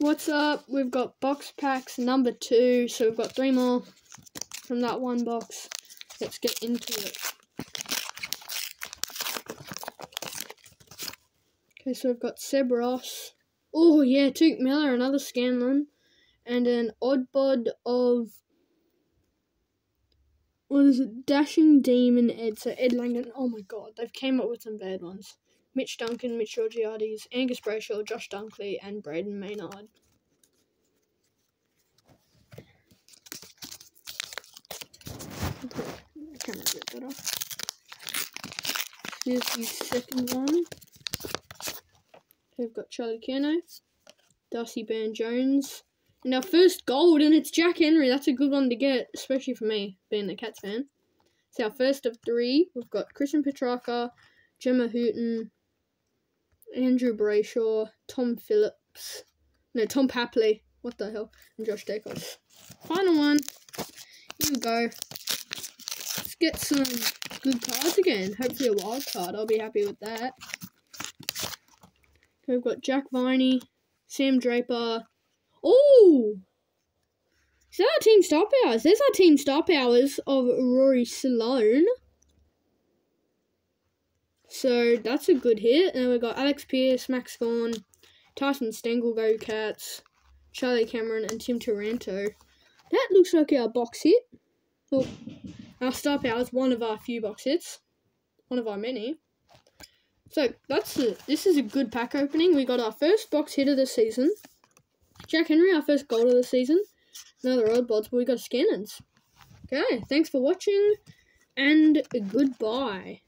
What's up? We've got box packs number two, so we've got three more from that one box. Let's get into it. Okay, so we've got Seb Ross. Oh yeah, Touk Miller, another Scanlon, and an odd bod of what is it? Dashing Demon Ed. So Ed Langdon. Oh my god, they've came up with some bad ones. Mitch Duncan, Mitch Georgiades, Angus Brayshaw, Josh Dunkley, and Brayden Maynard. Camera a. Here's the second one. We've got Charlie Curnow, Darcy Byrne-Jones, and our first gold, and it's Jack Henry. That's a good one to get, especially for me, being a Cats fan. It's our first of three. We've got Christian Petrarca, Gemma Hooton, Andrew Brayshaw, Tom Phillips, no, Tom Papley, what the hell, and Josh Daicos. Final one. Here we go. Let's get some good cards again. Hopefully a wild card. I'll be happy with that. We've got Jack Viney, Sam Draper. Oh! Is that our team star powers? There's our team star powers of Rory Sloane. So that's a good hit. And then we've got Alex Pierce, Max Gawn, Tyson Stengel, Go Cats, Charlie Cameron, and Tim Taranto. That looks like our box hit. Well, our star power is one of our few box hits. One of our many. So that's it. This is a good pack opening. We got our first box hit of the season. Jack Henry, our first goal of the season. Another odd bods, but we got Scannons. Okay, thanks for watching and goodbye.